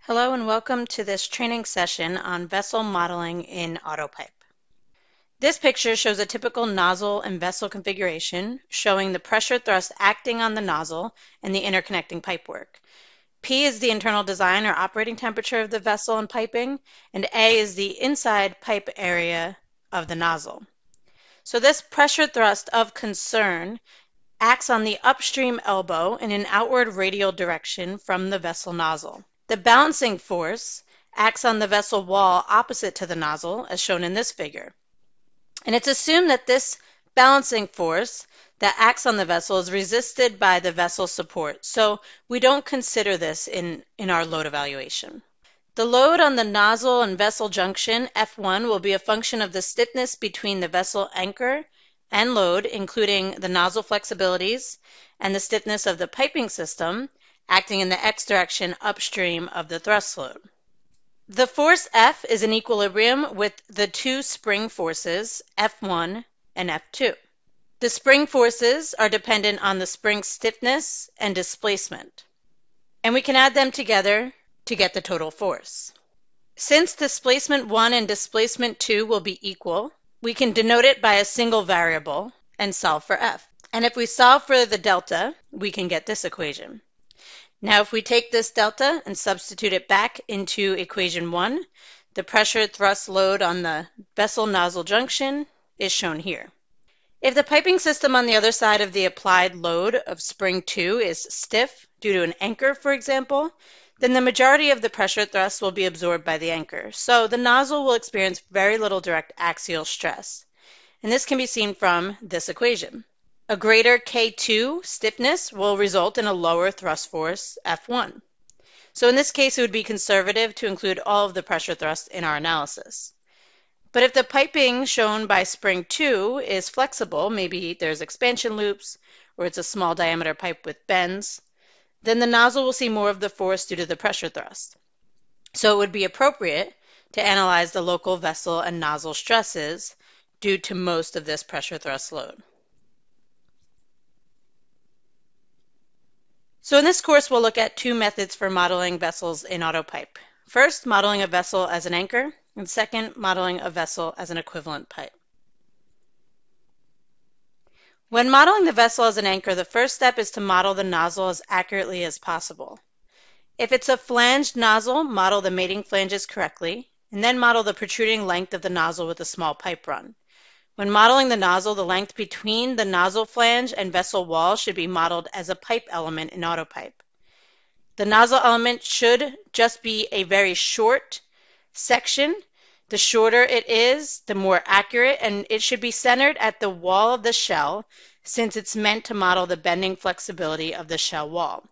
Hello and welcome to this training session on vessel modeling in AutoPipe. This picture shows a typical nozzle and vessel configuration showing the pressure thrust acting on the nozzle and the interconnecting pipework. P is the internal design or operating temperature of the vessel and piping, and A is the inside pipe area of the nozzle. So this pressure thrust of concern acts on the upstream elbow in an outward radial direction from the vessel nozzle. The balancing force acts on the vessel wall opposite to the nozzle, as shown in this figure. And it's assumed that this balancing force that acts on the vessel is resisted by the vessel support. So we don't consider this in, in our load evaluation. The load on the nozzle and vessel junction, F1, will be a function of the stiffness between the vessel anchor and load, including the nozzle flexibilities and the stiffness of the piping system, acting in the x direction upstream of the thrust load. The force F is in equilibrium with the two spring forces, F1 and F2. The spring forces are dependent on the spring stiffness and displacement, and we can add them together to get the total force. Since displacement 1 and displacement 2 will be equal, we can denote it by a single variable and solve for F. And if we solve for the delta, we can get this equation. Now if we take this delta and substitute it back into equation 1, the pressure thrust load on the vessel nozzle junction is shown here. If the piping system on the other side of the applied load of spring 2 is stiff due to an anchor, for example, then the majority of the pressure thrust will be absorbed by the anchor. So the nozzle will experience very little direct axial stress. And this can be seen from this equation. A greater K2 stiffness will result in a lower thrust force, F1. So in this case, it would be conservative to include all of the pressure thrust in our analysis. But if the piping shown by spring 2 is flexible, maybe there's expansion loops, or it's a small diameter pipe with bends, then the nozzle will see more of the force due to the pressure thrust. So it would be appropriate to analyze the local vessel and nozzle stresses due to most of this pressure thrust load. So in this course, we'll look at two methods for modeling vessels in AutoPipe. First, modeling a vessel as an anchor, and second, modeling a vessel as an equivalent pipe. When modeling the vessel as an anchor, the first step is to model the nozzle as accurately as possible. If it's a flanged nozzle, model the mating flanges correctly, and then model the protruding length of the nozzle with a small pipe run. When modeling the nozzle, the length between the nozzle flange and vessel wall should be modeled as a pipe element in AutoPipe. The nozzle element should just be a very short section. The shorter it is, the more accurate, and it should be centered at the wall of the shell since it's meant to model the bending flexibility of the shell wall.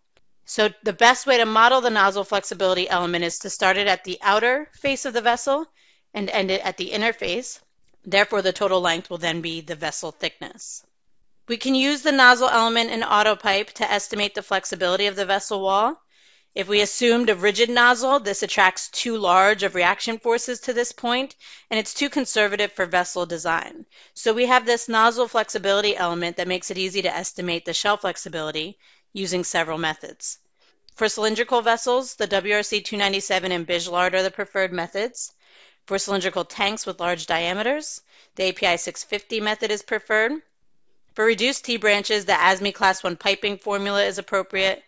So the best way to model the nozzle flexibility element is to start it at the outer face of the vessel and end it at the inner face. Therefore, the total length will then be the vessel thickness. We can use the nozzle element in AutoPipe to estimate the flexibility of the vessel wall. If we assumed a rigid nozzle, this attracts too large of reaction forces to this point, and it's too conservative for vessel design. So we have this nozzle flexibility element that makes it easy to estimate the shell flexibility using several methods. For cylindrical vessels, the WRC 297 and Bijlard are the preferred methods. For cylindrical tanks with large diameters, the API 650 method is preferred. For reduced T branches, the ASME Class 1 piping formula is appropriate.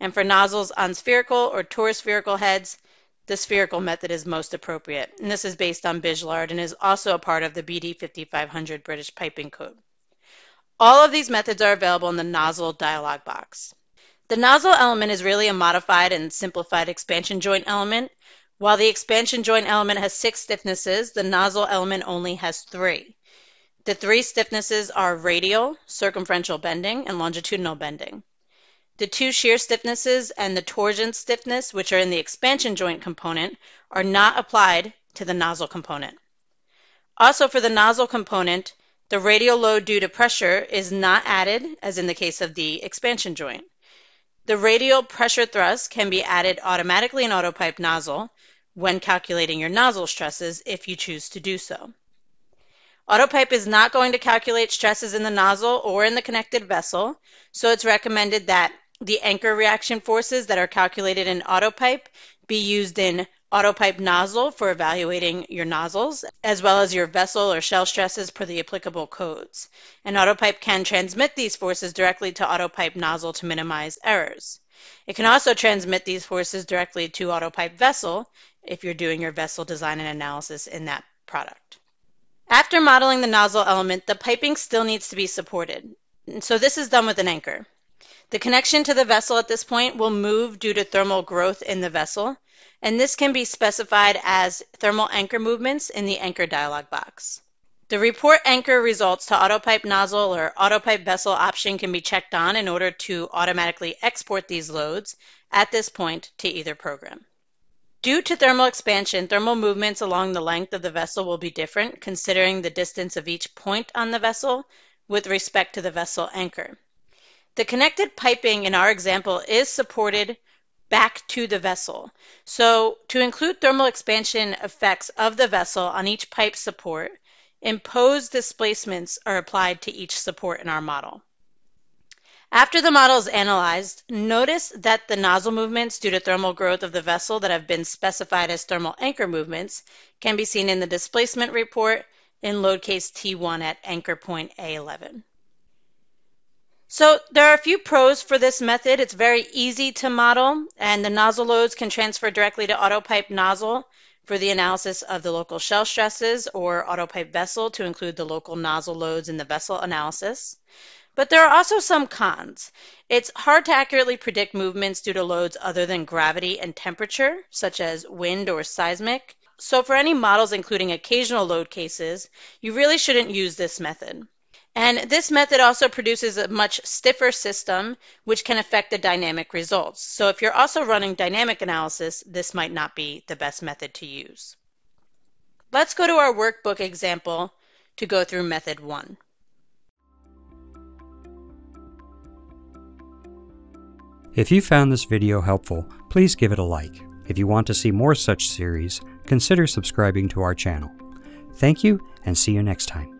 And for nozzles on spherical or torispherical heads, the spherical method is most appropriate. And this is based on Bijlard and is also a part of the PD 5500 British Piping Code. All of these methods are available in the nozzle dialog box. The nozzle element is really a modified and simplified expansion joint element while the expansion joint element has six stiffnesses, the nozzle element only has three. The three stiffnesses are radial, circumferential bending, and longitudinal bending. The two shear stiffnesses and the torsion stiffness, which are in the expansion joint component, are not applied to the nozzle component. Also for the nozzle component, the radial load due to pressure is not added, as in the case of the expansion joint. The radial pressure thrust can be added automatically in AutoPipe nozzle when calculating your nozzle stresses if you choose to do so. AutoPipe is not going to calculate stresses in the nozzle or in the connected vessel, so it's recommended that the anchor reaction forces that are calculated in AutoPipe be used in AutoPipe nozzle for evaluating your nozzles, as well as your vessel or shell stresses per the applicable codes. And AutoPipe can transmit these forces directly to AutoPipe nozzle to minimize errors. It can also transmit these forces directly to AutoPipe vessel if you're doing your vessel design and analysis in that product. After modeling the nozzle element, the piping still needs to be supported. So this is done with an anchor. The connection to the vessel at this point will move due to thermal growth in the vessel, and this can be specified as thermal anchor movements in the anchor dialog box. The report anchor results to autopipe nozzle or autopipe vessel option can be checked on in order to automatically export these loads at this point to either program. Due to thermal expansion, thermal movements along the length of the vessel will be different considering the distance of each point on the vessel with respect to the vessel anchor. The connected piping in our example is supported back to the vessel. So to include thermal expansion effects of the vessel on each pipe support, imposed displacements are applied to each support in our model. After the model is analyzed, notice that the nozzle movements due to thermal growth of the vessel that have been specified as thermal anchor movements can be seen in the displacement report in load case T1 at anchor point A11. So there are a few pros for this method. It's very easy to model and the nozzle loads can transfer directly to autopipe nozzle for the analysis of the local shell stresses or autopipe vessel to include the local nozzle loads in the vessel analysis. But there are also some cons. It's hard to accurately predict movements due to loads other than gravity and temperature, such as wind or seismic. So for any models including occasional load cases, you really shouldn't use this method. And this method also produces a much stiffer system, which can affect the dynamic results. So if you're also running dynamic analysis, this might not be the best method to use. Let's go to our workbook example to go through method one. If you found this video helpful, please give it a like. If you want to see more such series, consider subscribing to our channel. Thank you and see you next time.